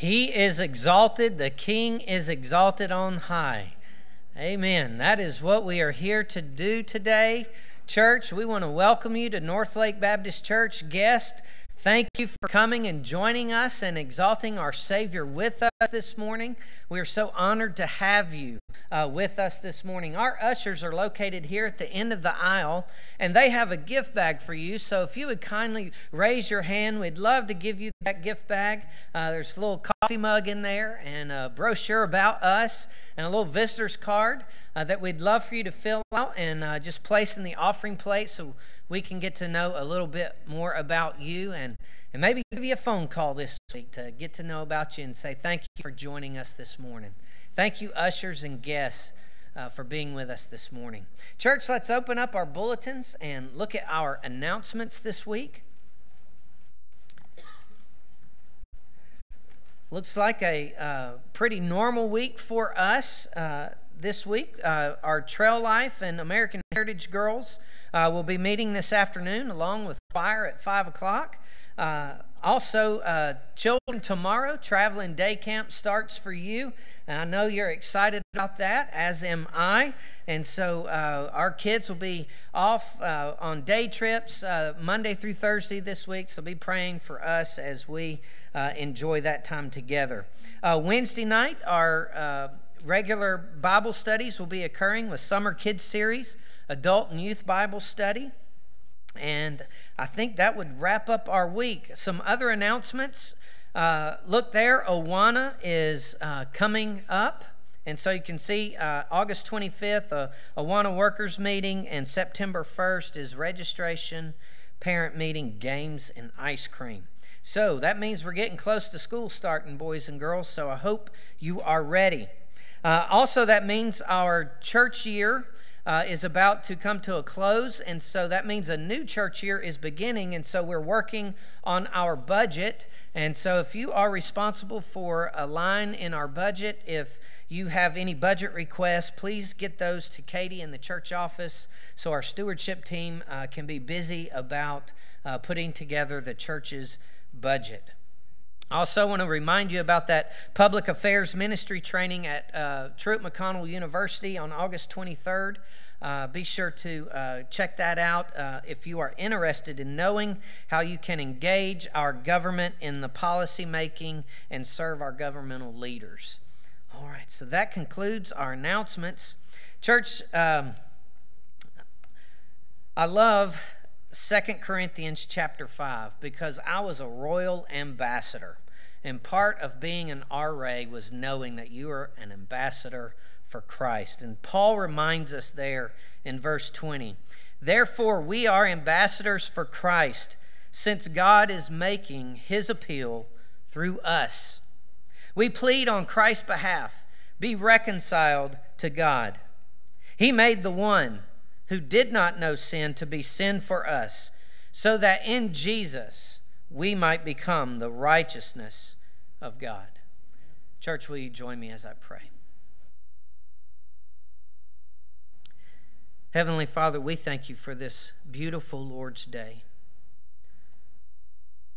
He is exalted, the King is exalted on high. Amen. That is what we are here to do today. Church, we want to welcome you to Northlake Baptist Church. Guest, Thank you for coming and joining us and exalting our Savior with us this morning. We are so honored to have you uh, with us this morning. Our ushers are located here at the end of the aisle, and they have a gift bag for you. So if you would kindly raise your hand, we'd love to give you that gift bag. Uh, there's a little coffee mug in there, and a brochure about us, and a little visitor's card uh, that we'd love for you to fill out and uh, just place in the offering plate so we can get to know a little bit more about you and, and maybe give you a phone call this week to get to know about you and say thank you for joining us this morning. Thank you, ushers and guests. Uh, for being with us this morning. Church, let's open up our bulletins and look at our announcements this week. Looks like a uh, pretty normal week for us. Uh, this week. Uh, our Trail Life and American Heritage Girls uh, will be meeting this afternoon along with Fire at 5 o'clock. Uh, also, uh, children tomorrow, traveling day camp starts for you. And I know you're excited about that, as am I. And so uh, our kids will be off uh, on day trips uh, Monday through Thursday this week. So be praying for us as we uh, enjoy that time together. Wednesday night, our regular Bible studies will be occurring with Summer Kids Series, Adult and Youth Bible Study. And I think that would wrap up our week. Some other announcements. Uh, look there, Awana is uh, coming up. And so you can see uh, August 25th, a Awana workers meeting, and September 1st is registration, parent meeting, games, and ice cream. So that means we're getting close to school starting, boys and girls. So I hope you are ready. Uh, also, that means our church year uh, is about to come to a close, and so that means a new church year is beginning, and so we're working on our budget. And so, if you are responsible for a line in our budget, if you have any budget requests, please get those to Katie in the church office so our stewardship team uh, can be busy about uh, putting together the church's budget. I also want to remind you about that public affairs ministry training at uh, Truett McConnell University on August 23rd. Uh, be sure to uh, check that out uh, if you are interested in knowing how you can engage our government in the policy making and serve our governmental leaders. All right, so that concludes our announcements. Church, um, I love Second Corinthians chapter 5 because I was a royal ambassador. And part of being an RA was knowing that you are an ambassador for Christ. And Paul reminds us there in verse 20 Therefore, we are ambassadors for Christ, since God is making his appeal through us. We plead on Christ's behalf be reconciled to God. He made the one who did not know sin to be sin for us, so that in Jesus we might become the righteousness of God. Church, will you join me as I pray? Heavenly Father, we thank you for this beautiful Lord's Day.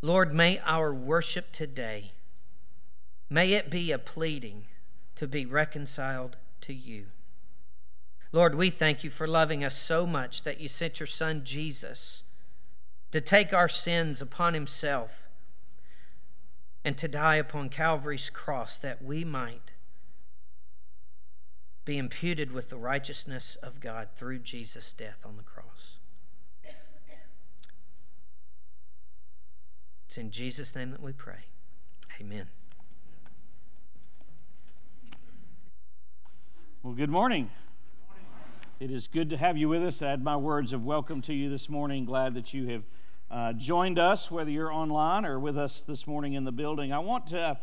Lord, may our worship today, may it be a pleading to be reconciled to you. Lord, we thank you for loving us so much that you sent your Son Jesus to take our sins upon himself and to die upon Calvary's cross that we might be imputed with the righteousness of God through Jesus' death on the cross. It's in Jesus' name that we pray. Amen. Well, good morning. It is good to have you with us. I add my words of welcome to you this morning. Glad that you have uh, joined us, whether you're online or with us this morning in the building. I want to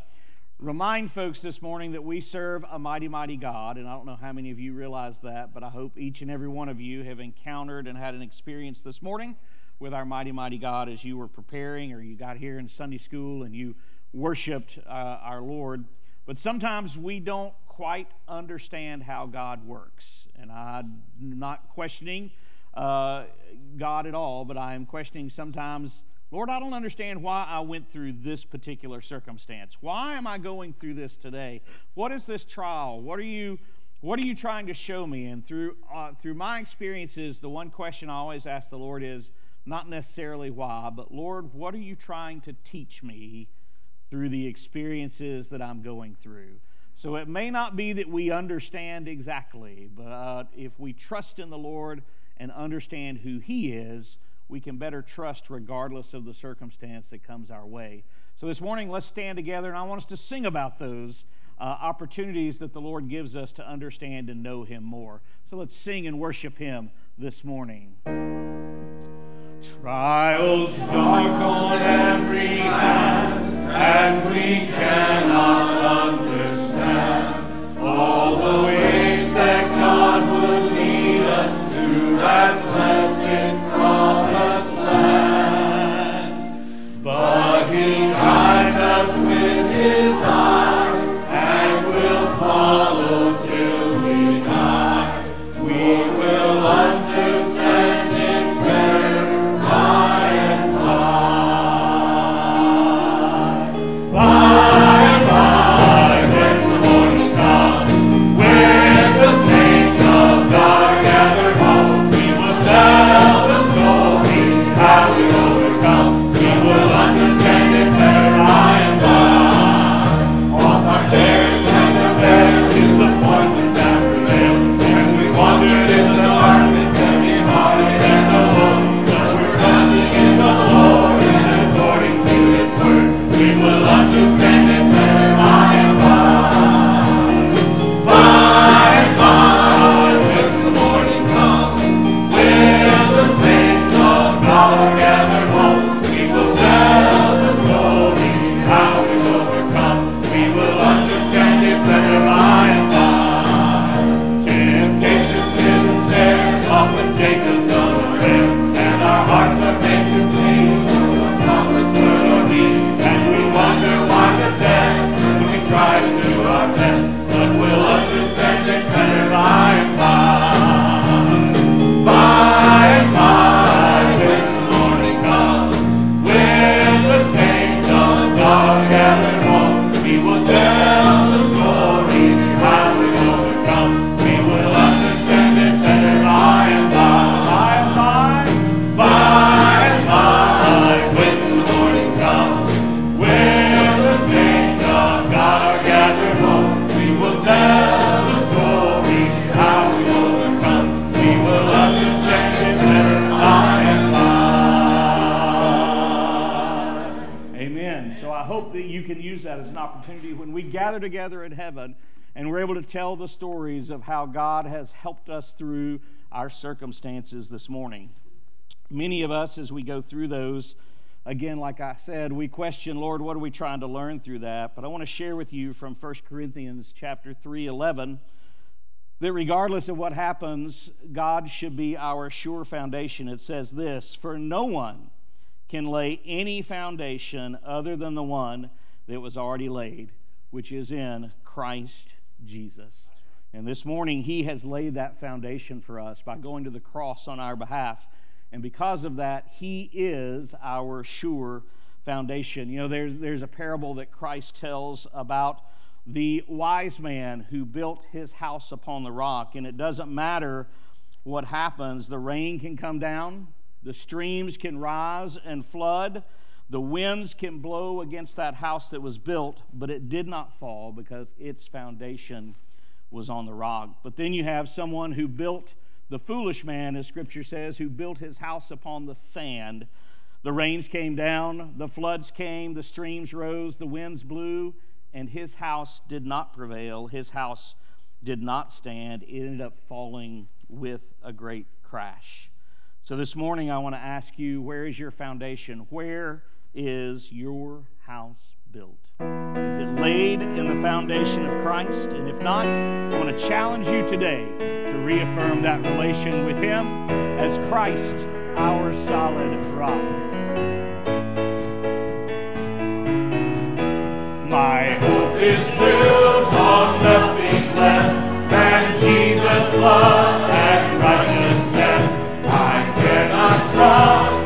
remind folks this morning that we serve a mighty, mighty God. And I don't know how many of you realize that, but I hope each and every one of you have encountered and had an experience this morning with our mighty, mighty God as you were preparing or you got here in Sunday school and you worshiped uh, our Lord. But sometimes we don't quite understand how God works. And I'm not questioning uh, God at all, but I am questioning sometimes Lord, I don't understand why I went through this particular circumstance. Why am I going through this today? What is this trial? What are you what are you trying to show me? And through uh, through my experiences, the one question I always ask the Lord is not necessarily why, but Lord, what are you trying to teach me through the experiences that I'm going through? So it may not be that we understand exactly, but if we trust in the Lord and understand who He is, we can better trust regardless of the circumstance that comes our way. So this morning, let's stand together, and I want us to sing about those uh, opportunities that the Lord gives us to understand and know Him more. So let's sing and worship Him this morning. Trials dark on every hand, and we cannot understand all the ways that God would lead us to that blessed I hope that you can use that as an opportunity when we gather together in heaven and we're able to tell the stories of how God has helped us through our circumstances this morning. Many of us, as we go through those, again, like I said, we question, Lord, what are we trying to learn through that? But I want to share with you from 1 Corinthians chapter 3, 11, that regardless of what happens, God should be our sure foundation. It says this For no one can lay any foundation other than the one that was already laid, which is in Christ Jesus. And this morning, He has laid that foundation for us by going to the cross on our behalf. And because of that, He is our sure foundation. You know, there's, there's a parable that Christ tells about the wise man who built his house upon the rock. And it doesn't matter what happens, the rain can come down, the streams can rise and flood, the winds can blow against that house that was built, but it did not fall because its foundation was on the rock. But then you have someone who built the foolish man, as scripture says, who built his house upon the sand. The rains came down, the floods came, the streams rose, the winds blew, and his house did not prevail. His house did not stand. It ended up falling with a great crash. So this morning, I want to ask you where is your foundation? Where is your house built? Is it laid in the foundation of Christ? And if not, I want to challenge you today to reaffirm that relation with Him as Christ, our solid rock. My hope is built on nothing less than Jesus' blood righteousness.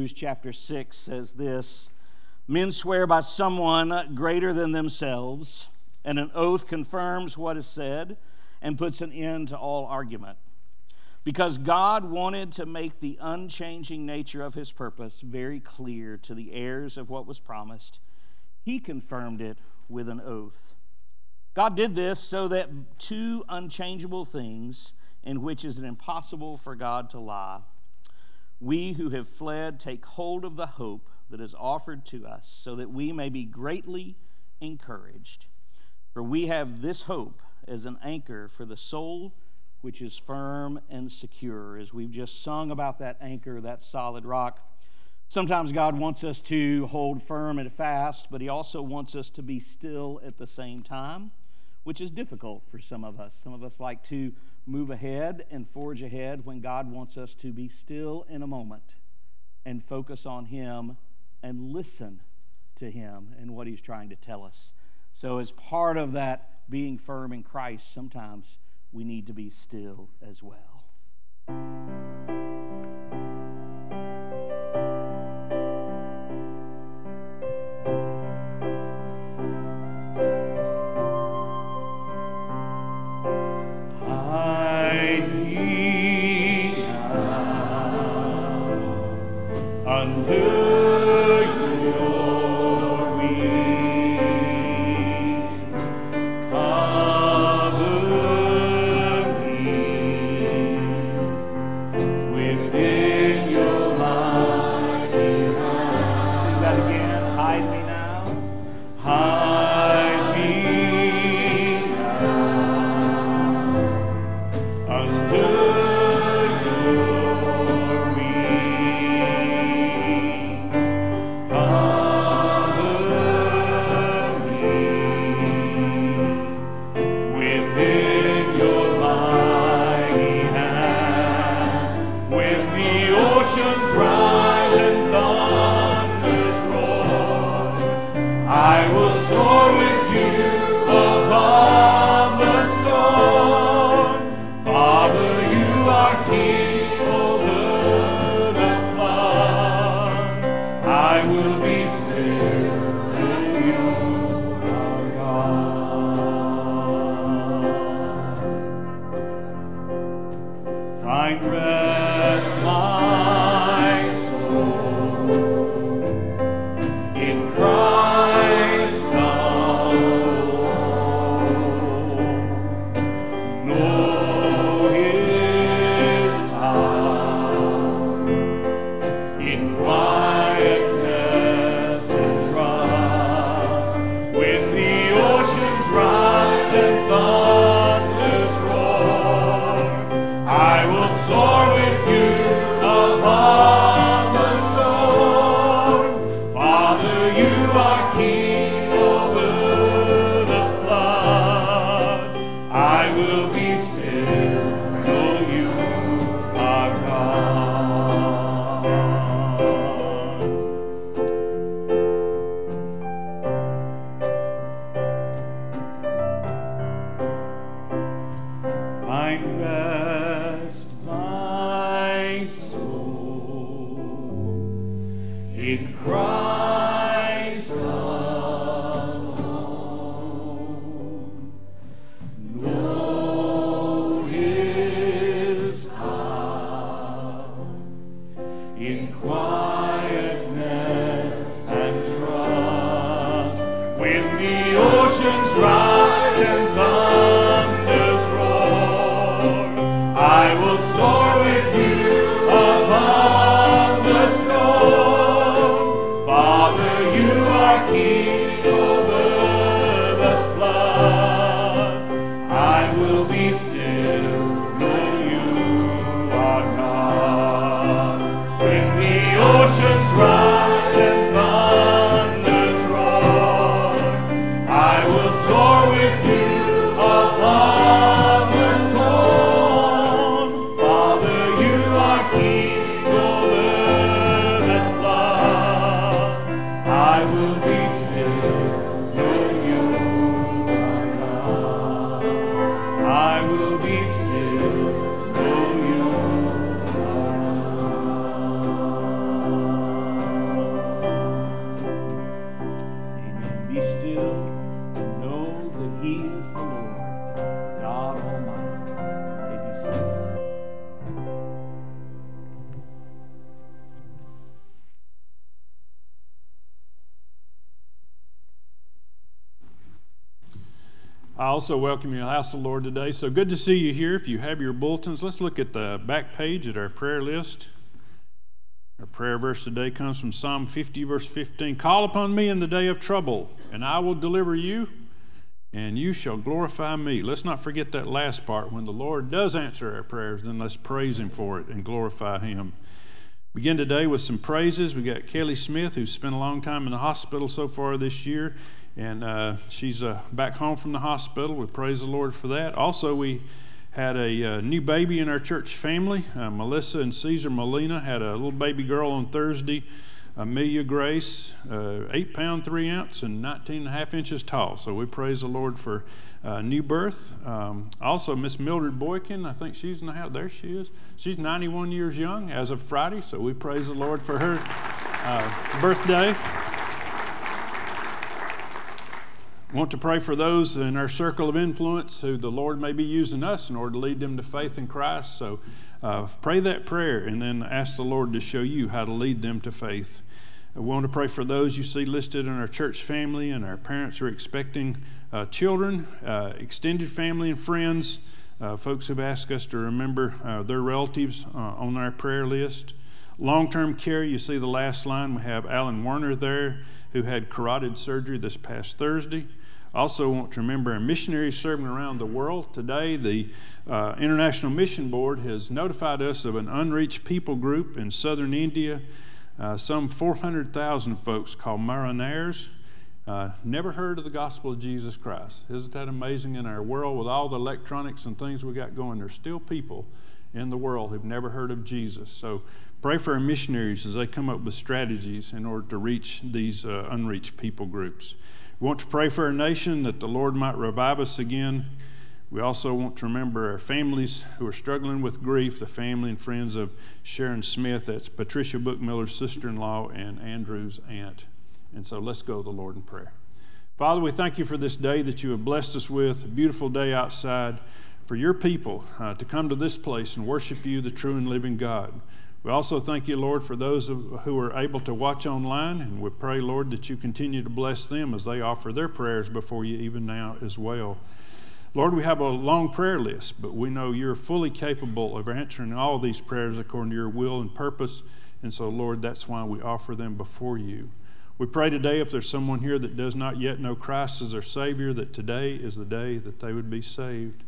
Hebrews chapter 6 says this Men swear by someone greater than themselves, and an oath confirms what is said and puts an end to all argument. Because God wanted to make the unchanging nature of his purpose very clear to the heirs of what was promised, he confirmed it with an oath. God did this so that two unchangeable things, in which is it impossible for God to lie, we who have fled take hold of the hope that is offered to us, so that we may be greatly encouraged. For we have this hope as an anchor for the soul, which is firm and secure. As we've just sung about that anchor, that solid rock. Sometimes God wants us to hold firm and fast, but He also wants us to be still at the same time, which is difficult for some of us. Some of us like to move ahead and forge ahead when God wants us to be still in a moment and focus on Him and listen to Him and what He's trying to tell us. So, as part of that being firm in Christ, sometimes we need to be still as well. Find welcome you to the house of the Lord today. So good to see you here. If you have your bulletins, let's look at the back page at our prayer list. Our prayer verse today comes from Psalm 50, verse 15. Call upon me in the day of trouble, and I will deliver you, and you shall glorify me. Let's not forget that last part. When the Lord does answer our prayers, then let's praise Him for it and glorify Him. Begin today with some praises. We got Kelly Smith, who's spent a long time in the hospital so far this year, and uh, she's uh, back home from the hospital. We praise the Lord for that. Also, we had a uh, new baby in our church family. Uh, Melissa and Caesar Molina had a little baby girl on Thursday, Amelia Grace, uh, eight pound three ounce and 19 and a half inches tall. So we praise the Lord for new birth. Um, also, Miss Mildred Boykin, I think she's in the house. There she is. She's 91 years young as of Friday. So we praise the Lord for her birthday. Want to pray for those in our circle of influence who the Lord may be using us in order to lead them to faith in Christ. So uh, pray that prayer and then ask the Lord to show you how to lead them to faith. We want to pray for those you see listed in our church family and our parents who are expecting uh, children, uh, extended family and friends, uh, folks who've asked us to remember uh, their relatives uh, on our prayer list. Long term care, you see the last line, we have Alan Werner there who had carotid surgery this past Thursday. Also, want to remember our missionaries serving around the world. Today, the uh, International Mission Board has notified us of an unreached people group in southern India, uh, some 400,000 folks called Maranaires. Uh, never heard of the gospel of Jesus Christ. Isn't that amazing? In our world, with all the electronics and things we got going, there's still people in the world who've never heard of Jesus. So pray for our missionaries as they come up with strategies in order to reach these uh, unreached people groups. We want to pray for our nation that the Lord might revive us again. We also want to remember our families who are struggling with grief, the family and friends of Sharon Smith, that's Patricia Bookmiller's sister in law and Andrew's aunt. And so let's go to the Lord in prayer. Father, we thank you for this day that you have blessed us with, a beautiful day outside, for your people uh, to come to this place and worship you, the true and living God. We also thank you, Lord, for those who are able to watch online, and we pray, Lord, that you continue to bless them as they offer their prayers before you even now as well. Lord, we have a long prayer list, but we know you're fully capable of answering all these prayers according to your will and purpose. And so, Lord, that's why we offer them before you. We pray today if there's someone here that does not yet know Christ as their Savior, that today is the day that they would be saved.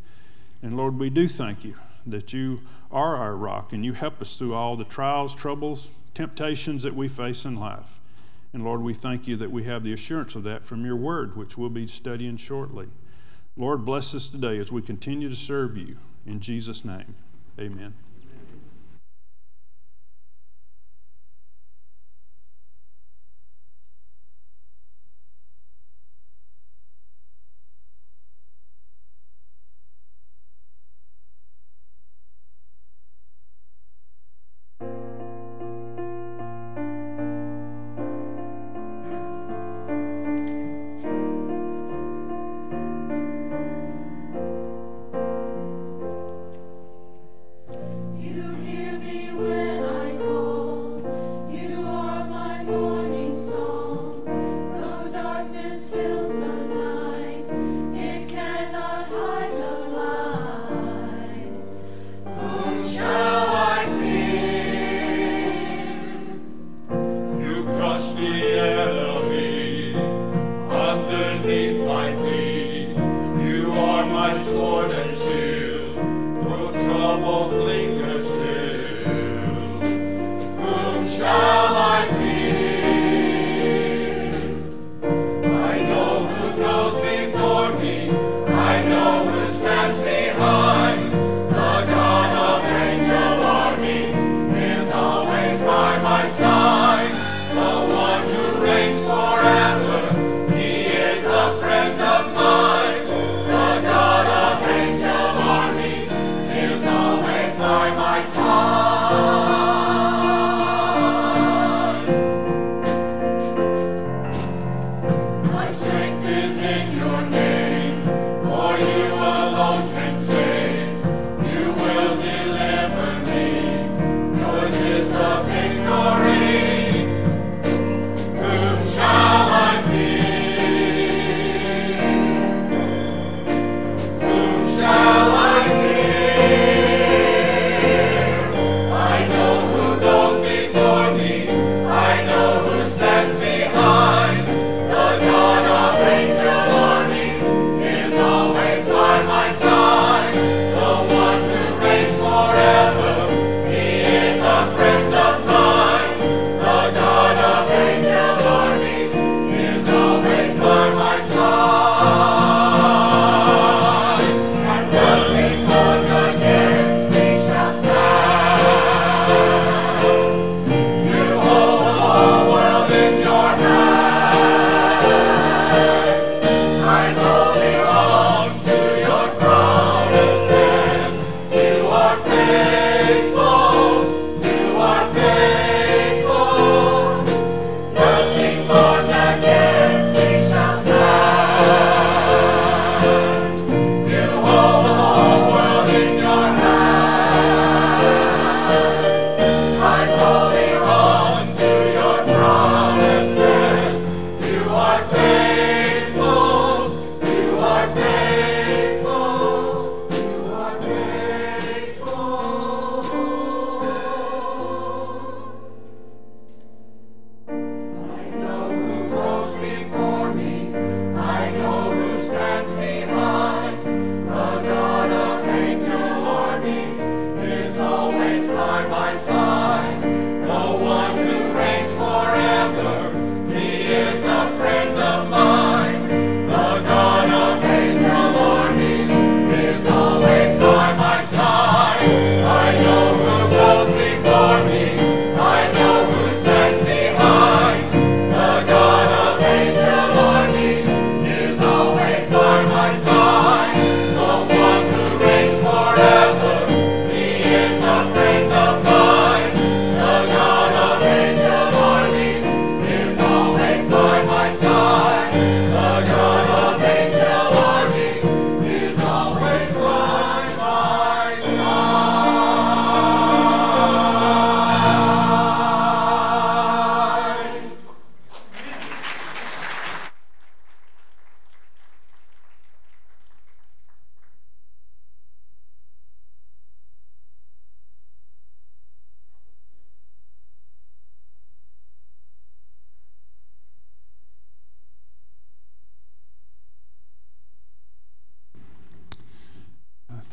And Lord, we do thank you that you are our rock and you help us through all the trials, troubles, temptations that we face in life. And Lord, we thank you that we have the assurance of that from your word, which we'll be studying shortly. Lord, bless us today as we continue to serve you. In Jesus' name, amen.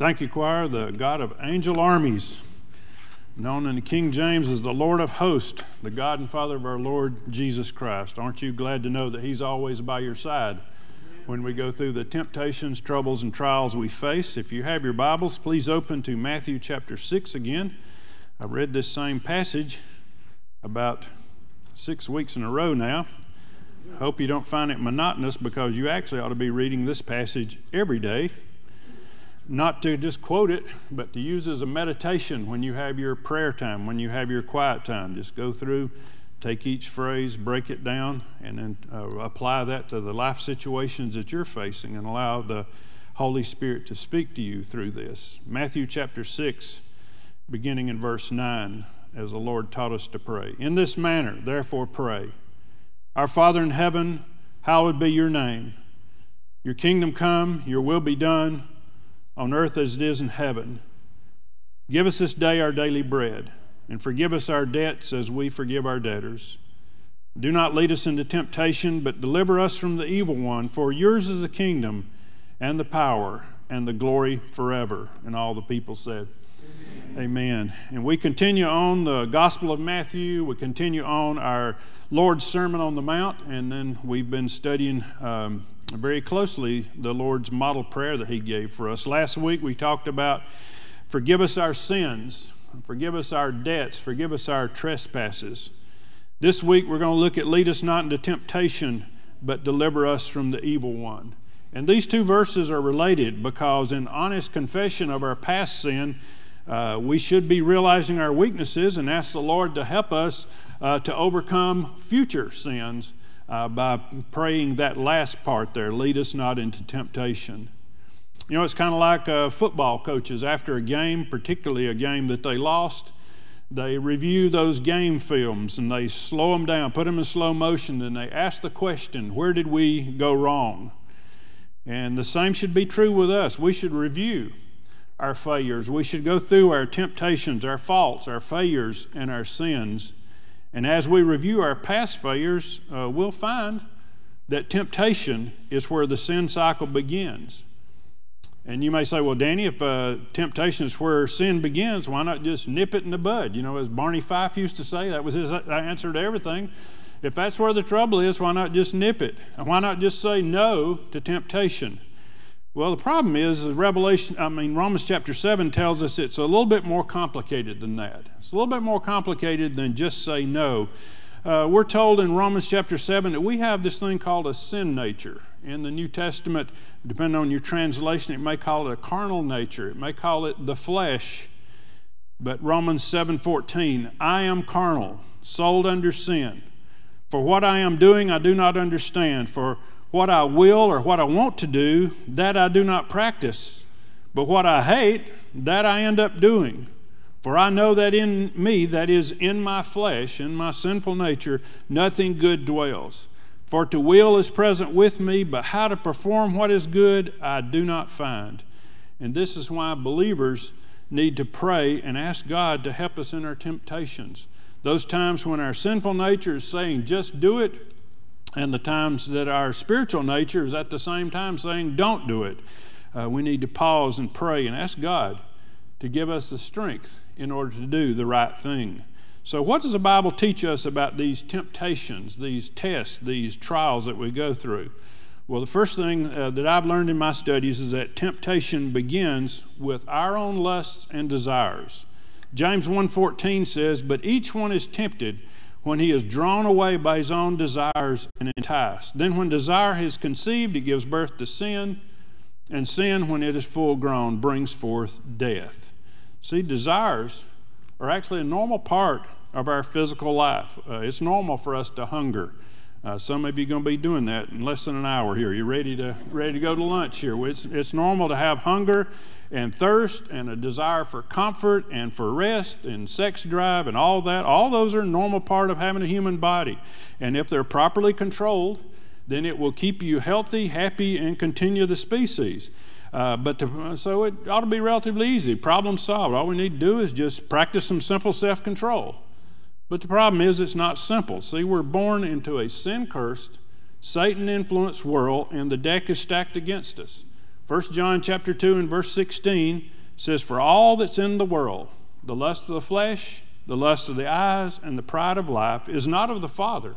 Thank you, choir, the God of angel armies, known in the King James as the Lord of hosts, the God and Father of our Lord Jesus Christ. Aren't you glad to know that He's always by your side when we go through the temptations, troubles, and trials we face? If you have your Bibles, please open to Matthew chapter 6 again. I read this same passage about six weeks in a row now. Hope you don't find it monotonous because you actually ought to be reading this passage every day not to just quote it, but to use as a meditation when you have your prayer time, when you have your quiet time. Just go through, take each phrase, break it down, and then uh, apply that to the life situations that you're facing and allow the Holy Spirit to speak to you through this. Matthew chapter 6, beginning in verse 9, as the Lord taught us to pray. In this manner, therefore, pray Our Father in heaven, hallowed be your name. Your kingdom come, your will be done on earth as it is in heaven. Give us this day our daily bread, and forgive us our debts as we forgive our debtors. Do not lead us into temptation, but deliver us from the evil one. For yours is the kingdom, and the power, and the glory forever. And all the people said, Amen. Amen. And we continue on the Gospel of Matthew. We continue on our Lord's Sermon on the Mount, and then we've been studying. Um, very closely the Lord's model prayer that He gave for us. Last week we talked about forgive us our sins, forgive us our debts, forgive us our trespasses. This week we're going to look at lead us not into temptation, but deliver us from the evil one. And these two verses are related because, in honest confession of our past sin, uh, we should be realizing our weaknesses and ask the Lord to help us uh, to overcome future sins uh, by praying that last part there lead us not into temptation. You know, it's kind of like uh, football coaches after a game, particularly a game that they lost. They review those game films and they slow them down, put them in slow motion, and they ask the question, Where did we go wrong? And the same should be true with us. We should review our failures. We should go through our temptations, our faults, our failures, and our sins and as we review our past failures, uh, we'll find that temptation is where the sin cycle begins. And you may say, well, Danny, if uh, temptation is where sin begins, why not just nip it in the bud? You know, as Barney Fife used to say, that was his answer to everything. If that's where the trouble is, why not just nip it? And why not just say no to temptation? Well, the problem is, Revelation, I mean, Romans chapter 7 tells us it's a little bit more complicated than that. It's a little bit more complicated than just say no. Uh, we're told in Romans chapter 7 that we have this thing called a sin nature. In the New Testament, depending on your translation, it may call it a carnal nature, it may call it the flesh. But Romans 7:14, I am carnal, sold under sin. For what I am doing I do not understand, for what I will or what I want to do, that I do not practice. But what I hate, that I end up doing. For I know that in me, that is in my flesh, in my sinful nature, nothing good dwells. For to will is present with me, but how to perform what is good I do not find. And this is why believers need to pray and ask God to help us in our temptations. Those times when our sinful nature is saying, just do it, and the times that our spiritual nature is at the same time saying, don't do it. Uh, we need to pause and pray and ask God to give us the strength in order to do the right thing. So, what does the Bible teach us about these temptations, these tests, these trials that we go through? Well, the first thing uh, that I've learned in my studies is that temptation begins with our own lusts and desires. James 1:14 says, "But each one is tempted when he is drawn away by his own desires and enticed. Then, when desire is conceived, it gives birth to sin, and sin, when it is full grown, brings forth death. See, desires are actually a normal part of our physical life. Uh, it's normal for us to hunger. Uh, some of you are going to be doing that in less than an hour here. You ready to ready to go to lunch here? It's, it's normal to have hunger and thirst and a desire for comfort and for rest and sex drive and all that. All those are a normal part of having a human body. And if they're properly controlled, then it will keep you healthy, happy, and continue the species. Uh, but to, so it ought to be relatively easy. Problem solved. All we need to do is just practice some simple self control. But the problem is, it's not simple. See, we're born into a sin cursed, Satan influenced world, and the deck is stacked against us. 1 John chapter 2 and verse 16 says, For all that's in the world, the lust of the flesh, the lust of the eyes, and the pride of life, is not of the Father,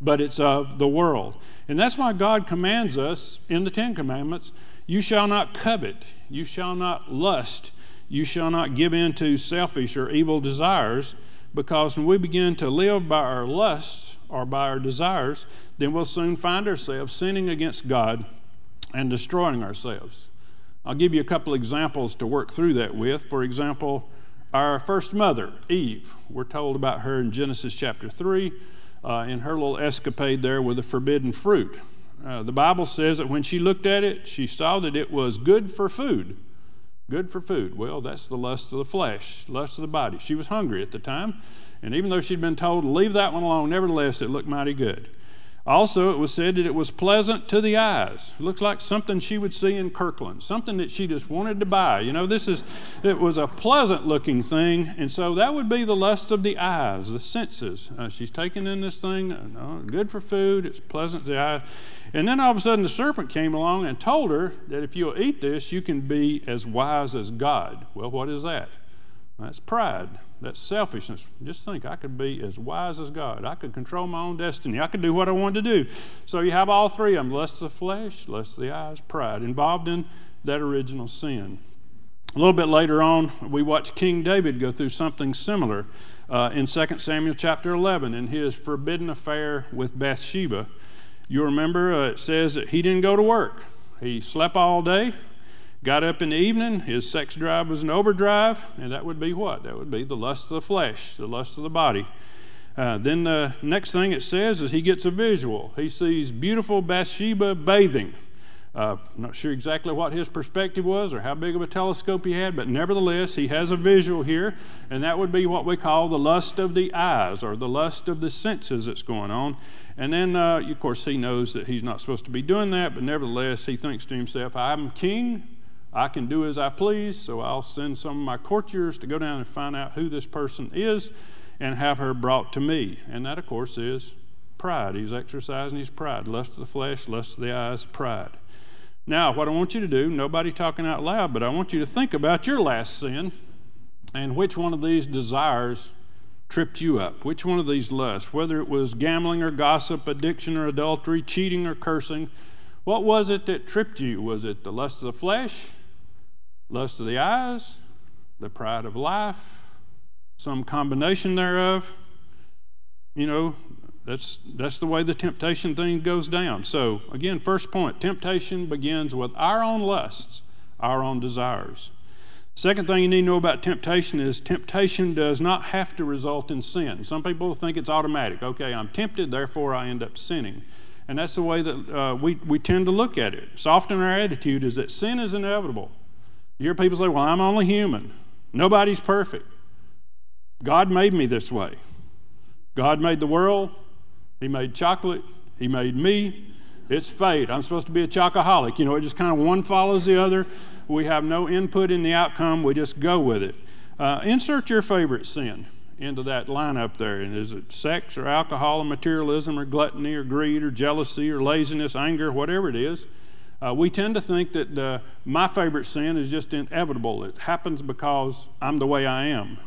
but it's of the world. And that's why God commands us in the Ten Commandments you shall not covet, you shall not lust, you shall not give in to selfish or evil desires, because when we begin to live by our lusts or by our desires, then we'll soon find ourselves sinning against God and destroying ourselves. I'll give you a couple examples to work through that with. For example, our first mother, Eve, we're told about her in Genesis chapter 3 uh, in her little escapade there with the forbidden fruit. Uh, the Bible says that when she looked at it, she saw that it was good for food. Good for food. Well, that's the lust of the flesh, lust of the body. She was hungry at the time, and even though she'd been told to leave that one alone, nevertheless, it looked mighty good. Also, it was said that it was pleasant to the eyes. Looks like something she would see in Kirkland, something that she just wanted to buy. You know, this is, it was a pleasant looking thing, and so that would be the lust of the eyes, the senses. Uh, she's taking in this thing, uh, good for food, it's pleasant to the eyes. And then all of a sudden the serpent came along and told her that if you'll eat this, you can be as wise as God. Well, what is that? That's pride. That's selfishness. Just think, I could be as wise as God. I could control my own destiny. I could do what I wanted to do. So you have all three of them lust of the flesh, lust of the eyes, pride, involved in that original sin. A little bit later on, we watch King David go through something similar uh, in 2 Samuel chapter 11 in his forbidden affair with Bathsheba. You remember uh, it says that he didn't go to work. He slept all day, Got up in the evening, his sex drive was an overdrive, and that would be what? That would be the lust of the flesh, the lust of the body. Uh, then the next thing it says is he gets a visual. He sees beautiful Bathsheba bathing. Uh, not sure exactly what his perspective was or how big of a telescope he had, but nevertheless, he has a visual here, and that would be what we call the lust of the eyes or the lust of the senses that's going on. And then, uh, of course, he knows that he's not supposed to be doing that, but nevertheless, he thinks to himself, I'm king, I can do as I please, so I'll send some of my courtiers to go down and find out who this person is and have her brought to me. And that, of course, is pride. He's exercising his pride lust of the flesh, lust of the eyes, pride. Now, what I want you to do, nobody talking out loud, but I want you to think about your last sin and which one of these desires tripped you up. Which one of these lusts, whether it was gambling or gossip, addiction or adultery, cheating or cursing, what was it that tripped you? Was it the lust of the flesh? Lust of the eyes, the pride of life, some combination thereof. You know, that's that's the way the temptation thing goes down. So again, first point, temptation begins with our own lusts, our own desires. Second thing you need to know about temptation is temptation does not have to result in sin. Some people think it's automatic. Okay, I'm tempted, therefore I end up sinning. And that's the way that uh, we, we tend to look at it. So often our attitude is that sin is inevitable. You hear people say, Well, I'm only human. Nobody's perfect. God made me this way. God made the world, He made chocolate, He made me. It's fate. I'm supposed to be a chocoholic. You know, it just kind of one follows the other. We have no input in the outcome, we just go with it. Uh, insert your favorite sin into that lineup there. And is it sex or alcohol or materialism or gluttony or greed or jealousy or laziness, anger, whatever it is? Uh, we tend to think that uh, my favorite sin is just inevitable. It happens because I'm the way I am.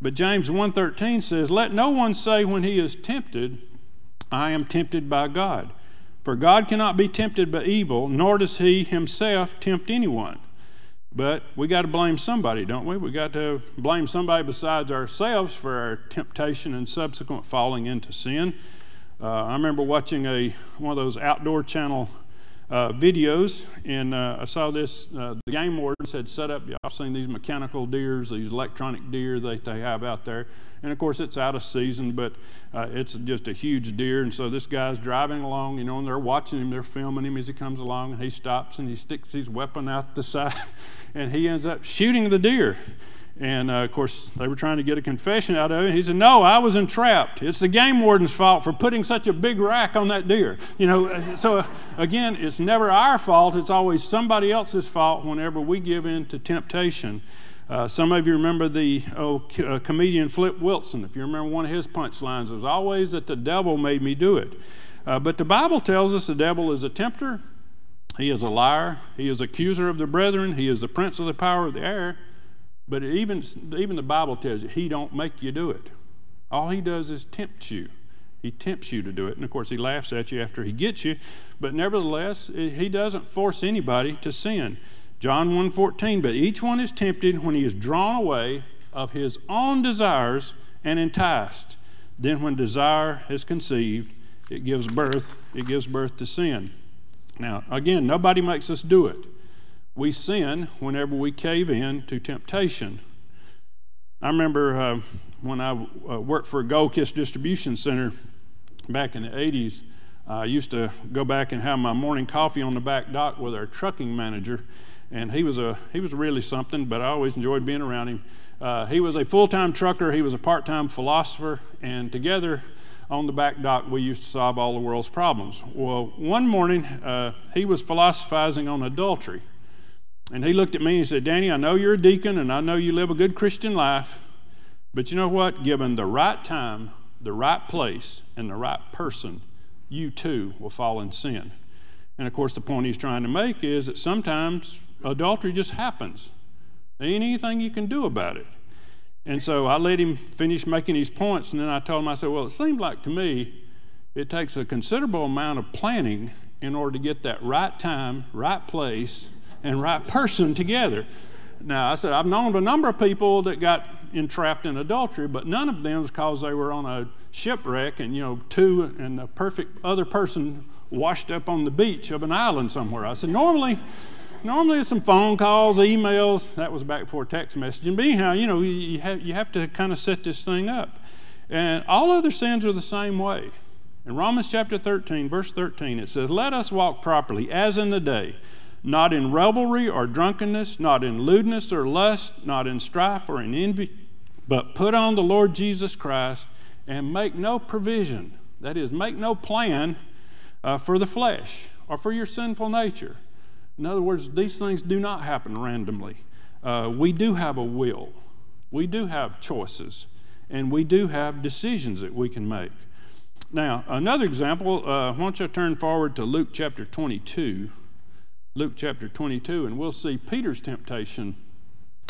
But James 1:13 says, "Let no one say when he is tempted, I am tempted by God. For God cannot be tempted by evil, nor does he himself tempt anyone." But we got to blame somebody, don't we? We got to blame somebody besides ourselves for our temptation and subsequent falling into sin. Uh, I remember watching a one of those outdoor channel uh, videos, and uh, I saw this. Uh, the game wardens had set up. I've seen these mechanical deers, these electronic deer that they have out there, and of course it's out of season, but uh, it's just a huge deer. And so this guy's driving along, you know, and they're watching him, they're filming him as he comes along, and he stops and he sticks his weapon out the side, and he ends up shooting the deer. And uh, of course, they were trying to get a confession out of him. He said, No, I was entrapped. It's the game warden's fault for putting such a big rack on that deer. You know, uh, so uh, again, it's never our fault. It's always somebody else's fault whenever we give in to temptation. Uh, some of you remember the oh, uh, comedian Flip Wilson. If you remember one of his punchlines, it was always that the devil made me do it. Uh, but the Bible tells us the devil is a tempter, He is a liar. He is accuser of the brethren. He is the prince of the power of the air. But even, even the Bible tells you he don't make you do it. All he does is tempt you. He tempts you to do it. And of course, he laughs at you after he gets you. But nevertheless, he doesn't force anybody to sin. John 1:14, but each one is tempted when he is drawn away of his own desires and enticed. Then when desire is conceived, it gives birth, it gives birth to sin. Now, again, nobody makes us do it. We sin whenever we cave in to temptation. I remember uh, when I uh, worked for a Gold Kist Distribution Center back in the 80s, I used to go back and have my morning coffee on the back dock with our trucking manager, and he was a he was really something. But I always enjoyed being around him. Uh, he was a full-time trucker. He was a part-time philosopher, and together on the back dock we used to solve all the world's problems. Well, one morning uh, he was philosophizing on adultery, and he looked at me and said, "Danny, I know you're a deacon, and I know you live a good Christian life, but you know what? Given the right time, the right place, and the right person." you too will fall in sin. And of course, the point he's trying to make is that sometimes adultery just happens. There ain't anything you can do about it. And so I let him finish making his points, and then I told him, I said, Well, it seemed like to me it takes a considerable amount of planning in order to get that right time, right place, and right person together. Now, I said, I've known a number of people that got entrapped in adultery, but none of them was because they were on a shipwreck and, you know, two and a perfect other person washed up on the beach of an island somewhere. I said, normally, normally it's some phone calls, emails. That was back before text messaging. But anyhow, you know, you have, you have to kind of set this thing up. And all other sins are the same way. In Romans chapter 13, verse 13, it says, Let us walk properly as in the day not in revelry or drunkenness, not in lewdness or lust, not in strife or in envy, but put on the Lord Jesus Christ and make no provision. That is, make no plan uh, for the flesh or for your sinful nature. In other words, these things do not happen randomly. Uh, we do have a will, we do have choices, and we do have decisions that we can make. Now, another example, uh, why don't you turn forward to Luke chapter 22. Luke chapter 22, and we'll see Peter's temptation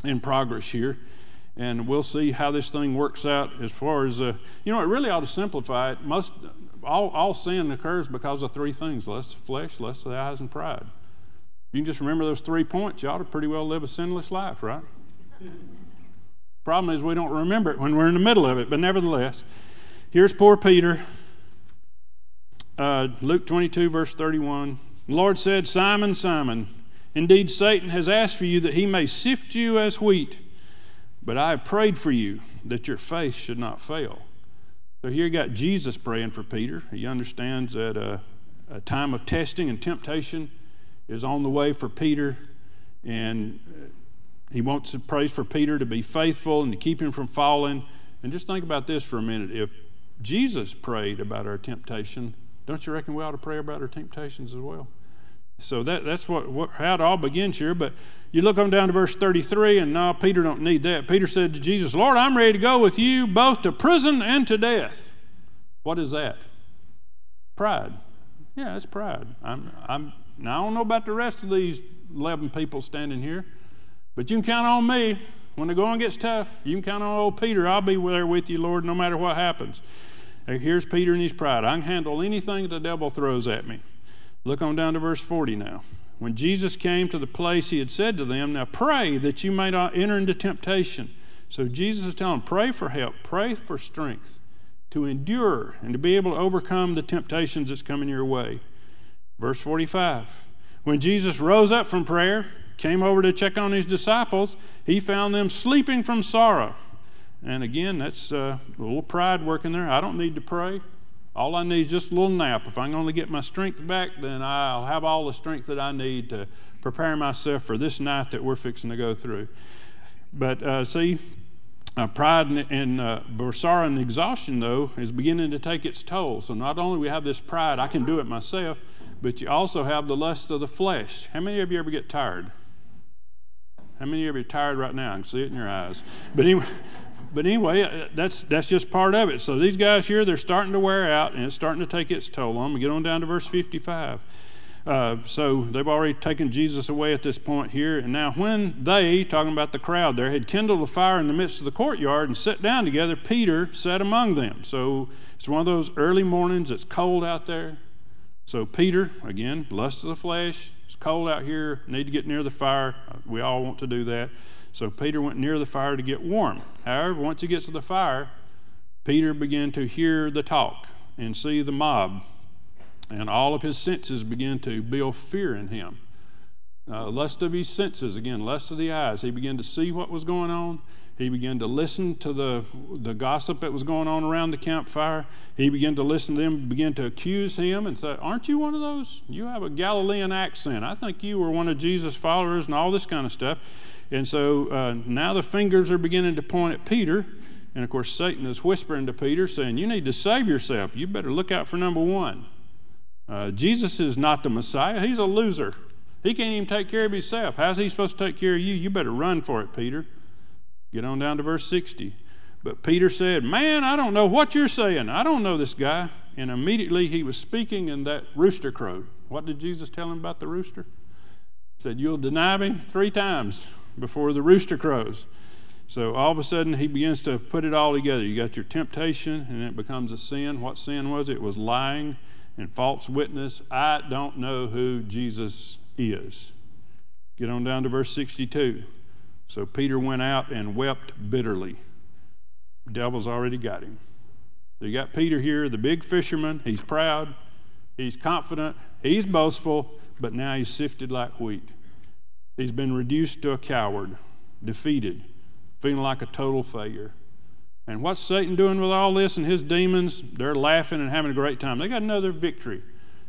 in progress here. And we'll see how this thing works out as far as, uh, you know, it really ought to simplify it. Most, all, all sin occurs because of three things lust of flesh, lust of the eyes, and pride. You can just remember those three points, you ought to pretty well live a sinless life, right? Problem is, we don't remember it when we're in the middle of it, but nevertheless, here's poor Peter. Uh, Luke 22, verse 31. The Lord said, Simon, Simon, indeed Satan has asked for you that he may sift you as wheat, but I have prayed for you that your faith should not fail. So here you got Jesus praying for Peter. He understands that a, a time of testing and temptation is on the way for Peter, and uh, he wants to pray for Peter to be faithful and to keep him from falling. And just think about this for a minute. If Jesus prayed about our temptation, don't you reckon we ought to pray about our temptations as well? So that, that's what, what, how it all begins here. But you look on down to verse 33, and now Peter don't need that. Peter said to Jesus, Lord, I'm ready to go with you both to prison and to death. What is that? Pride. Yeah, it's pride. I'm, I'm, now, I don't know about the rest of these 11 people standing here, but you can count on me. When the going gets tough, you can count on old Peter. I'll be there with you, Lord, no matter what happens. Here's Peter and his pride. I can handle anything the devil throws at me. Look on down to verse 40 now. When Jesus came to the place, he had said to them, Now pray that you may not enter into temptation. So Jesus is telling them, Pray for help, pray for strength to endure and to be able to overcome the temptations that's coming your way. Verse 45 When Jesus rose up from prayer, came over to check on his disciples, he found them sleeping from sorrow. And again, that's uh, a little pride working there. I don't need to pray. All I need is just a little nap. If I'm going to get my strength back, then I'll have all the strength that I need to prepare myself for this night that we're fixing to go through. But uh, see, uh, pride and, uh, and exhaustion, though, is beginning to take its toll. So not only we have this pride, I can do it myself, but you also have the lust of the flesh. How many of you ever get tired? How many of you are tired right now? I can see it in your eyes. But anyway, but anyway, uh, that's that's just part of it. So these guys here, they're starting to wear out, and it's starting to take its toll on them. We get on down to verse 55. Uh, so they've already taken Jesus away at this point here. And now, when they, talking about the crowd there, had kindled a fire in the midst of the courtyard and sat down together, Peter sat among them. So it's one of those early mornings, it's cold out there. So Peter, again, lust of the flesh, it's cold out here, need to get near the fire. We all want to do that. So Peter went near the fire to get warm. However, once he gets to the fire, Peter began to hear the talk and see the mob and all of his senses began to build fear in him. Uh, lust of his senses, again, lust of the eyes. He began to see what was going on. He began to listen to the, the gossip that was going on around the campfire. He began to listen to them, begin to accuse him and say, Aren't you one of those? You have a Galilean accent. I think you were one of Jesus' followers and all this kind of stuff. And so uh, now the fingers are beginning to point at Peter. And of course, Satan is whispering to Peter, saying, You need to save yourself. You better look out for number one. Uh, Jesus is not the Messiah. He's a loser. He can't even take care of himself. How's he supposed to take care of you? You better run for it, Peter. Get on down to verse 60. But Peter said, Man, I don't know what you're saying. I don't know this guy. And immediately he was speaking, and that rooster crowed. What did Jesus tell him about the rooster? He said, You'll deny me three times before the rooster crows. So all of a sudden, he begins to put it all together. You got your temptation, and it becomes a sin. What sin was it? It was lying and false witness. I don't know who Jesus is. Get on down to verse 62. So Peter went out and wept bitterly. The devil's already got him. So you got Peter here, the big fisherman. He's proud, he's confident, he's boastful, but now he's sifted like wheat. He's been reduced to a coward, defeated, feeling like a total failure. And what's Satan doing with all this and his demons? They're laughing and having a great time. They got another victory.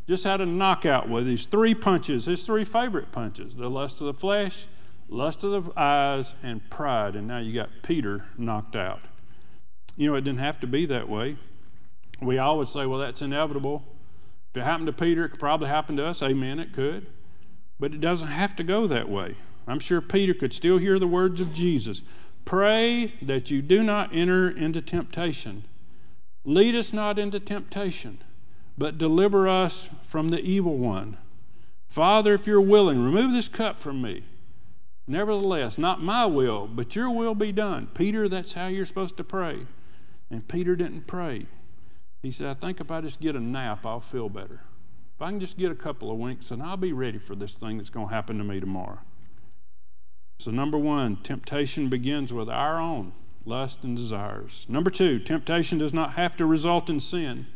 Just had a knockout with these three punches, his three favorite punches the lust of the flesh, lust of the eyes, and pride. And now you got Peter knocked out. You know, it didn't have to be that way. We always say, well, that's inevitable. If it happened to Peter, it could probably happen to us. Amen, it could. But it doesn't have to go that way. I'm sure Peter could still hear the words of Jesus Pray that you do not enter into temptation. Lead us not into temptation, but deliver us from the evil one. Father, if you're willing, remove this cup from me. Nevertheless, not my will, but your will be done. Peter, that's how you're supposed to pray. And Peter didn't pray. He said, I think if I just get a nap, I'll feel better. If I can just get a couple of winks, and I'll be ready for this thing that's going to happen to me tomorrow. So, number one, temptation begins with our own lust and desires. Number two, temptation does not have to result in sin.